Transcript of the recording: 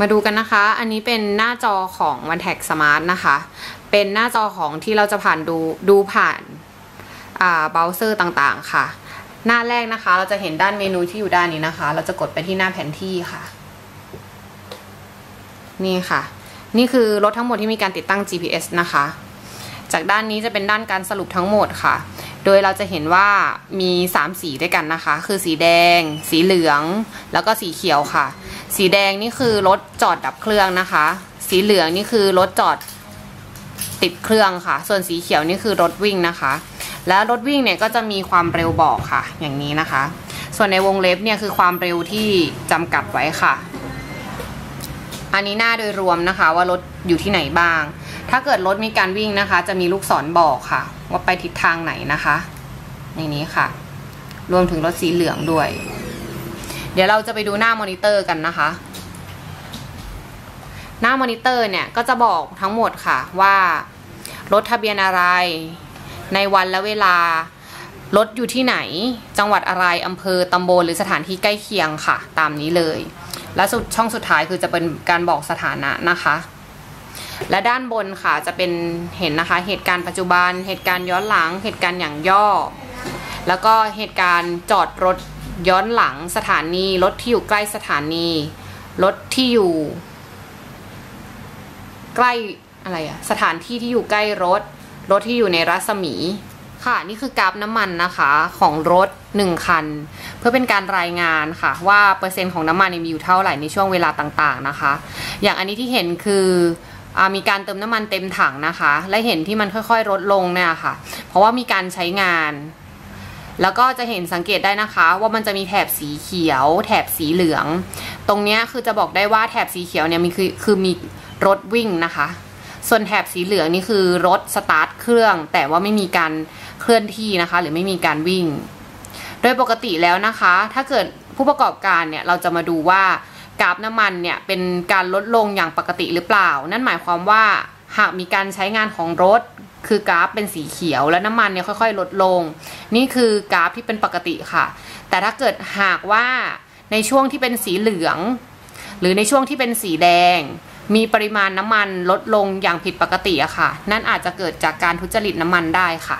มาดูกันนะคะ อันนี้เป็นหน้าจอของ o n e t a g Smart นะคะ เป็นหน้าจอของที่เราจะผ่านดูดูผ่านเบราว์เซอร์ต่างๆ ค่ะ หน้าแรกนะคะ เราจะเห็นด้านเมนูที่อยู่ด้านนี้นะคะ เราจะกดไปที่หน้าแผนที่ค่ะ นี่ค่ะ นี่คือรถทั้งหมดที่มีการติดตั้ง GPS นะคะ จากด้านนี้จะเป็นด้านการสรุปทั้งหมดค่ะ โดยเราจะเห็นว่ามี 3 สีด้วยกันนะคะ คือสีแดง สีเหลือง แล้วก็สีเขียวค่ะ สีแดงนี่คือรถจอดดับเครื่องนะคะ สีเหลืองนี่คือรถจอดติดเครื่องค่ะ ส่วนสีเขียวนี่คือรถวิ่งนะคะ และรถวิ่งเนี่ยก็จะมีความเร็วบอกค่ะ อย่างนี้นะคะ ส่วนในวงเล็บเนี่ยคือความเร็วที่จำกัดไว้ค่ะ อันนี้หน้าโดยรวมนะคะว่ารถอยู่ที่ไหนบ้าง ถ้าเกิดรถมีการวิ่งนะคะ จะมีลูกศรบอกค่ะ ว่าไปทิศทางไหนนะคะอย่างนี้ค่ะ รวมถึงรถสีเหลืองด้วย เดี๋ยวเราจะไปดูหน้ามอนิเตอร์กันนะคะ หน้ามอนิเตอร์เนี่ยก็จะบอกทั้งหมดค่ะว่ารถทะเบียนอะไร ในวันและเวลารถอยู่ที่ไหน จังหวัดอะไร อำเภอ ตำบล หรือสถานที่ใกล้เคียงค่ะ ตามนี้เลย และสุดช่องสุดท้ายคือจะเป็นการบอกสถานะนะคะ และด้านบนค่ะจะเป็นเห็นนะคะ เหตุการณ์ปัจจุบัน เหตุการณ์ย้อนหลัง เหตุการณ์อย่างย่อ แล้วก็เหตุการณ์จอดรถย้อนหลังสถานีรถที่อยู่ใกล้สถานีรถที่อยู่ ใกล้อะไรอะสถานที่ที่อยู่ใกล้รถ รถที่อยู่ในรัศมีค่ะนี่คือกราฟน้ำมันนะคะของรถ 1 คัน เพื่อเป็นการรายงานค่ะ ว่าเปอร์เซ็นต์ของน้ำมันมีอยู่เท่าไหร่ในช่วงเวลาต่างๆนะคะ อย่างอันนี้ที่เห็นคือ มีการเติมน้ำมันเต็มถังนะคะ และเห็นที่มันค่อยๆลดลงเนี่ยค่ะ เพราะว่ามีการใช้งาน แล้วก็จะเห็นสังเกตได้นะคะ ว่ามันจะมีแถบสีเขียว แถบสีเหลือง ตรงนี้คือจะบอกได้ว่าแถบสีเขียวเนี่ยมีคือคือมีรถวิ่งนะคะ ส่วนแถบสีเหลืองนี่คือรถสตาร์ทเครื่อง แต่ว่าไม่มีการเคลื่อนที่นะคะ หรือไม่มีการวิ่ง โดยปกติแล้วนะคะ ถ้าเกิดผู้ประกอบการเนี่ยเราจะมาดูว่า ราฟน้ำมันเนี่ยเป็นการลดลงอย่างปกติหรือเปล่า นั่นหมายความว่าหากมีการใช้งานของรถคือกราฟเป็นสีเขียวแล้วน้ำมันเนี่ยค่อย ๆ ลดลง นี่คือกราฟที่เป็นปกติค่ะ แต่ถ้าเกิดหากว่าในช่วงที่เป็นสีเหลือง หรือในช่วงที่เป็นสีแดง มีปริมาณน้ำมันลดลงอย่างผิดปกติอะค่ะ นั่นอาจจะเกิดจากการทุจริตน้ำมันได้ค่ะ